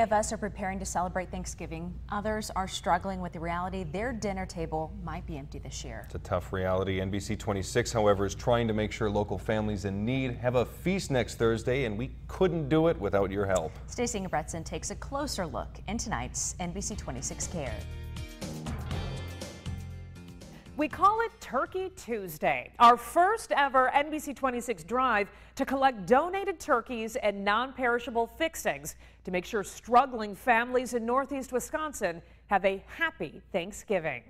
of us are preparing to celebrate Thanksgiving. Others are struggling with the reality their dinner table might be empty this year. It's a tough reality. NBC 26, however, is trying to make sure local families in need have a feast next Thursday, and we couldn't do it without your help. Stacey Ingebretson takes a closer look in tonight's NBC 26 Care. We call it Turkey Tuesday, our first ever NBC 26 drive to collect donated turkeys and non perishable fixings to make sure struggling families in Northeast Wisconsin have a happy Thanksgiving.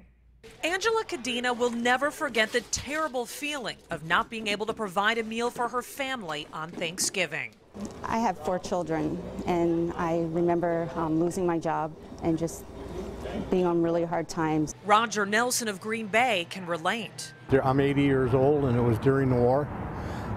Angela Cadena will never forget the terrible feeling of not being able to provide a meal for her family on Thanksgiving. I have four children, and I remember um, losing my job and just being on really hard times. Roger Nelson of Green Bay can relate. I'm 80 years old, and it was during the war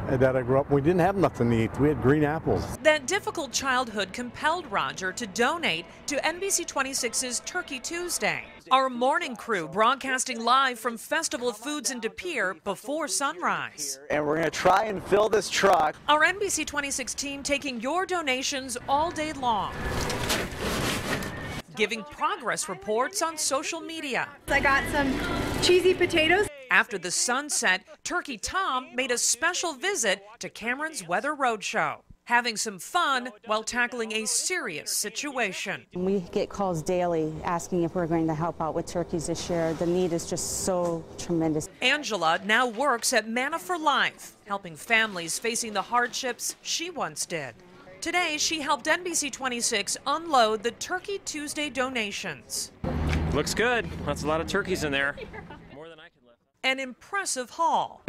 that I grew up. We didn't have nothing to eat. We had green apples. That difficult childhood compelled Roger to donate to NBC 26's Turkey Tuesday. Our morning crew broadcasting live from Festival of Foods in De Pere before sunrise. And we're going to try and fill this truck. Our NBC 26 team taking your donations all day long giving progress reports on social media. I got some cheesy potatoes. After the sunset, Turkey Tom made a special visit to Cameron's Weather Roadshow having some fun while tackling a serious situation. We get calls daily asking if we're going to help out with turkeys this year. The need is just so tremendous. Angela now works at Manna for Life, helping families facing the hardships she once did. Today, she helped NBC 26 unload the Turkey Tuesday donations. Looks good. That's a lot of turkeys in there. More than I can lift. An impressive haul.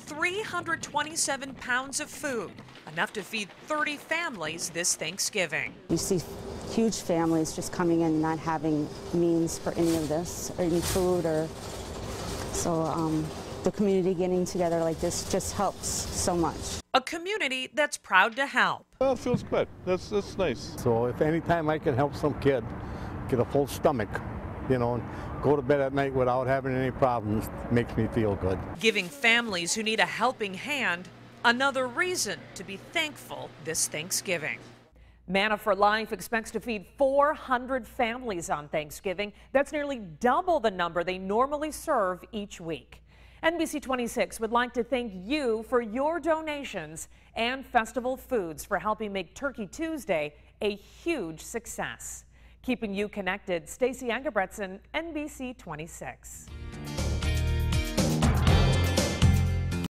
327 pounds of food, enough to feed 30 families this Thanksgiving. You see huge families just coming in not having means for any of this, or any food, or so um, the community getting together like this just helps so much. A community that's proud to help. Well, it feels good. That's, that's nice. So if anytime I can help some kid get a full stomach, you know, and go to bed at night without having any problems makes me feel good. Giving families who need a helping hand another reason to be thankful this Thanksgiving. Manna for Life expects to feed 400 families on Thanksgiving. That's nearly double the number they normally serve each week. NBC 26 would like to thank you for your donations and Festival Foods for helping make Turkey Tuesday a huge success. Keeping you connected, Stacey Engebretson, NBC 26.